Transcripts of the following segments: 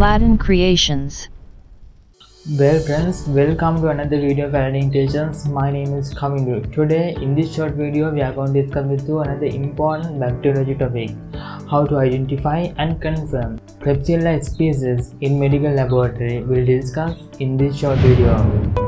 Aladdin Creations. Well friends, welcome to another video of Aladdin Creations. My name is Kavindu. Today in this short video we are going to discuss with you another important bacteriology topic. How to identify and confirm Klebsiella species in medical laboratory we'll discuss in this short video.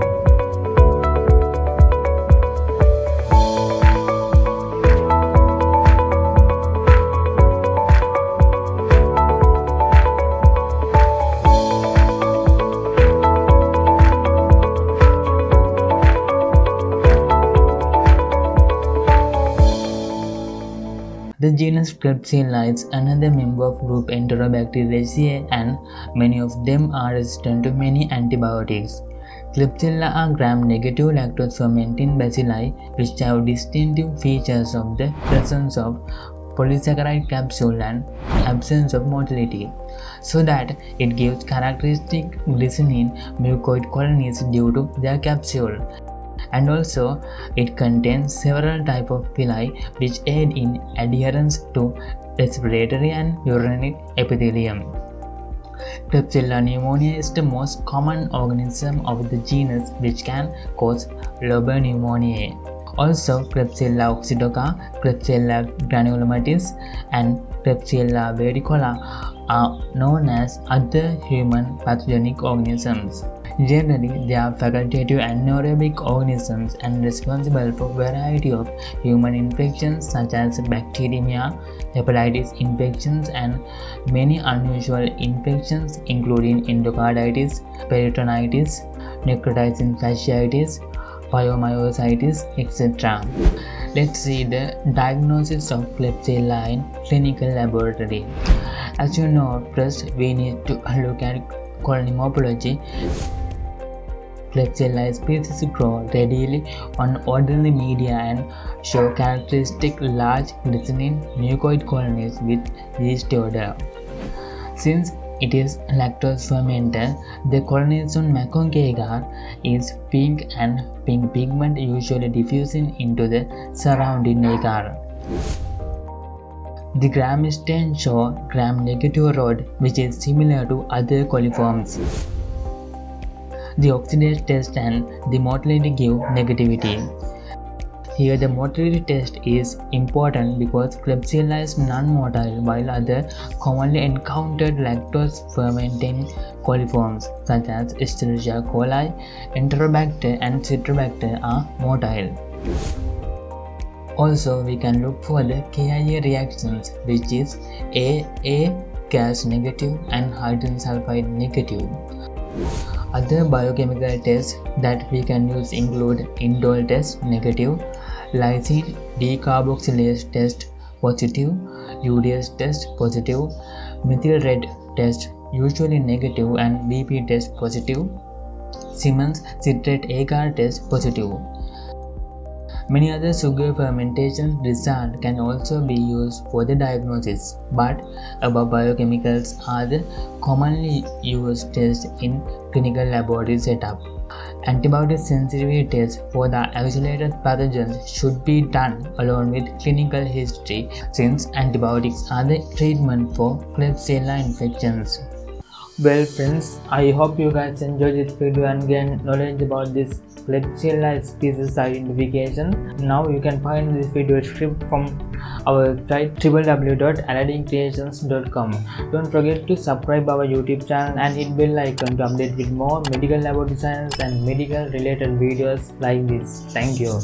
The genus Klebsiella is another member of group Enterobacteriaceae and many of them are resistant to many antibiotics. Klebsiella are gram-negative lactose fermenting bacilli which have distinctive features of the presence of polysaccharide capsule and absence of motility, so that it gives characteristic glistening mucoid colonies due to their capsule and also it contains several type of pili which aid in adherence to respiratory and urinary epithelium. Klebsiella pneumoniae is the most common organism of the genus which can cause lobar pneumoniae. Also, Klebsiella oxytoca, Klebsiella granulomatis, and Klebsiella variicola are known as other human pathogenic organisms. Generally, they are facultative anaerobic organisms and responsible for variety of human infections such as bacteremia, hepatitis infections, and many unusual infections including endocarditis, peritonitis, necrotizing fasciitis, pyomyositis, etc. Let's see the diagnosis of Klebsiella in clinical laboratory. As you know, first we need to look at colony morphology Klebsiella species grow readily on ordinary media and show characteristic large glistening mucoid colonies with yeast odor. Since it is lactose fermented, the colonies on MacConkey agar is pink and pink pigment usually diffusing into the surrounding agar. The gram stain show gram-negative rod which is similar to other coliforms. The oxidase test and the motility give negativity. Here the motility test is important because Klebsiella is non-motile while other commonly encountered lactose fermenting coliforms such as Escherichia coli, Enterobacter and Citrobacter are motile. Also, we can look for the KIA reactions which is AA gas negative and hydrogen sulfide negative. Other biochemical tests that we can use include indole test negative, lysine decarboxylase test positive, urease test positive, methyl red test usually negative and VP test positive, Simmons citrate agar test positive. Many other sugar fermentation results can also be used for the diagnosis, but above biochemicals are the commonly used tests in clinical laboratory setup. Antibiotic sensitivity tests for the isolated pathogens should be done along with clinical history since antibiotics are the treatment for Klebsiella infections. Well friends, I hope you guys enjoyed this video and gained knowledge about this Klebsiella species identification. Now you can find this video script from our site www.aladdin.creations.com. Don't forget to subscribe our YouTube channel and hit bell icon to update with more medical laboratory science and medical related videos like this. Thank you.